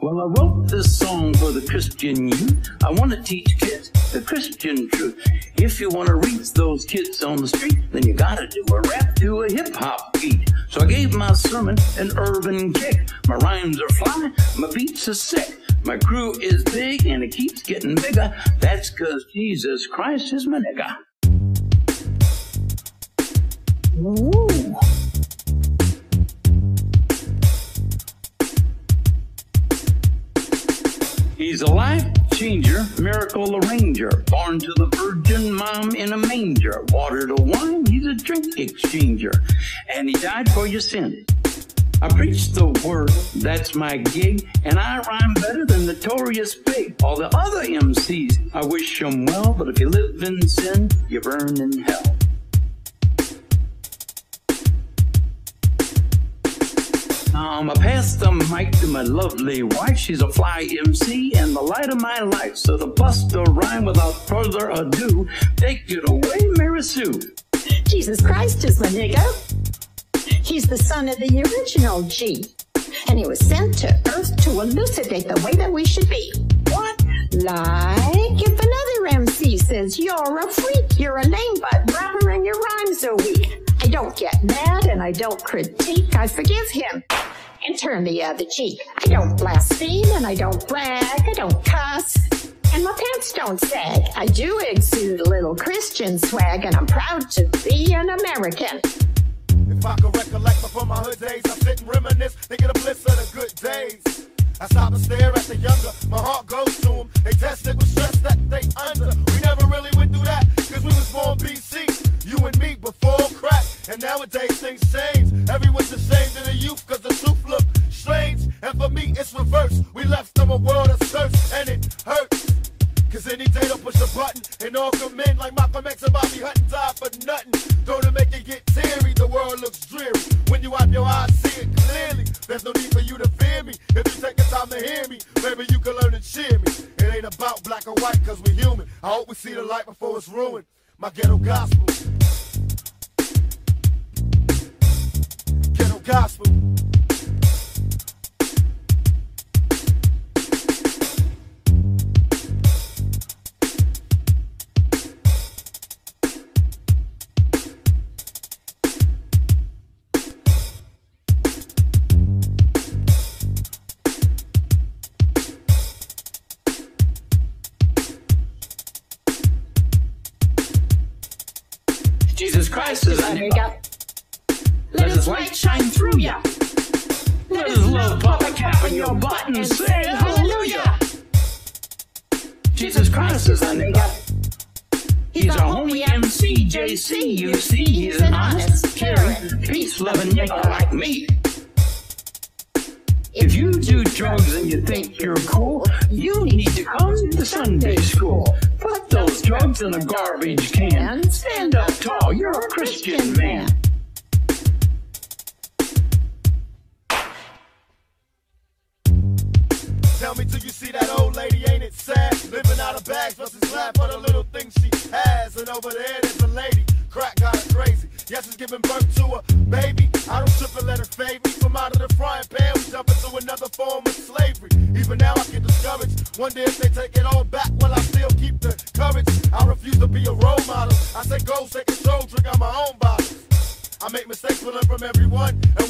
Well, I wrote this song for the Christian youth. I want to teach kids the Christian truth. If you want to reach those kids on the street, then you gotta do a rap to a hip hop beat. So I gave my sermon an urban kick. My rhymes are fly, my beats are sick. My crew is big and it keeps getting bigger. That's cause Jesus Christ is my nigga. He's a life changer, miracle arranger, born to the virgin mom in a manger, water to wine, he's a drink exchanger, and he died for your sin. I preach the word, that's my gig, and I rhyme better than Notorious Big. All the other MCs, I wish them well, but if you live in sin, you burn in hell. Um, I pass the mic to my lovely wife. She's a fly MC and the light of my life. So to bust a rhyme without further ado, take it away, Mary Sue. Jesus Christ is my nigga. He's the son of the original G. And he was sent to earth to elucidate the way that we should be. What? Like if another MC says you're a freak, you're a lame butt rapper and your rhymes are weak. I don't get mad and I don't critique. I forgive him and turn the other cheek. I don't blaspheme and I don't brag. I don't cuss. And my pants don't sag. I do exude a little Christian swag, and I'm proud to be an American. If I could recollect before my hood days, I sit and reminisce, thinking of bliss of the good days. I stop and stare at the younger, my heart goes to them. They tested with stress that they under. We never really went through that, cause we was born BC. You and me before crack, and nowadays things change. Everyone's ashamed of the youth, It's reverse. We left a world of search, and it hurts. Cause any day they'll push a button and all come in like Malcolm X and Bobby Hutton died for nothing. Don't it make it get teary? The world looks dreary. When you have your eyes, see it clearly. There's no need for you to fear me. If you take the time to hear me, maybe you can learn to cheer me. It ain't about black or white cause we're human. I hope we see the light before it's ruined. My ghetto gospel. Jesus Christ is our nigga. Let his light shine through ya. Let his love pop a cap in your butt and say hallelujah. Jesus Christ is our nigga. He's our homie MC JC. You see, he's an honest, caring, peace-loving nigga like me. If you do drugs and you think you're cool, you need to come to Sunday school. Put those drugs in a garbage can. Stand up tall, you're a Christian man. Tell me till you see that old lady, ain't it sad? Living out of bags, versus laugh for the little things she has. And over there, there's a lady, crack got her crazy. Yes, it's giving birth to a baby. I don't trip and let her fade me from out of the frying pan. We jump into another form of slavery. Even now, I get discouraged. Wonder if they take it all back, will I still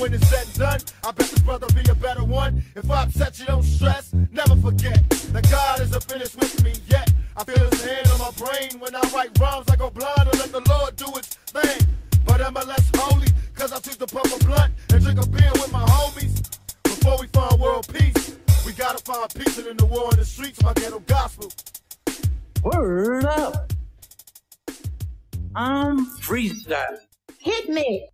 when it's said and done, I bet this brother be a better one. If I upset you, don't stress. Never forget that God isn't finished with me yet. I feel his hand on my brain when I write rhymes. I go blind and let the Lord do its thing. But am I less holy? Cause I choose to pump a blunt and drink a beer with my homies. Before we find world peace, we gotta find peace in the war in the streets. My ghetto gospel. Word up. I'm freestyle. Hit me.